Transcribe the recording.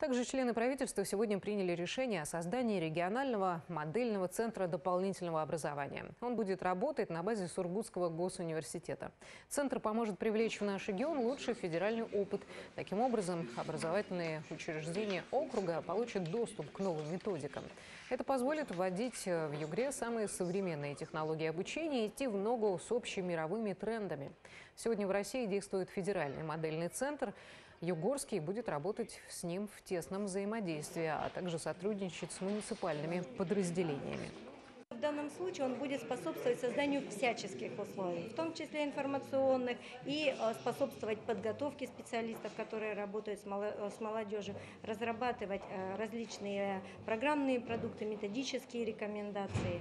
Также члены правительства сегодня приняли решение о создании регионального модельного центра дополнительного образования. Он будет работать на базе Сургутского госуниверситета. Центр поможет привлечь в наш регион лучший федеральный опыт. Таким образом, образовательные учреждения округа получат доступ к новым методикам. Это позволит вводить в ЮГРе самые современные технологии обучения и идти в ногу с общемировыми трендами. Сегодня в России действует федеральный модельный центр. Югорский будет работать с ним в тесном взаимодействии, а также сотрудничать с муниципальными подразделениями. В данном случае он будет способствовать созданию всяческих условий, в том числе информационных, и э, способствовать подготовке специалистов, которые работают с э, молодежью, разрабатывать э, различные программные продукты, методические рекомендации.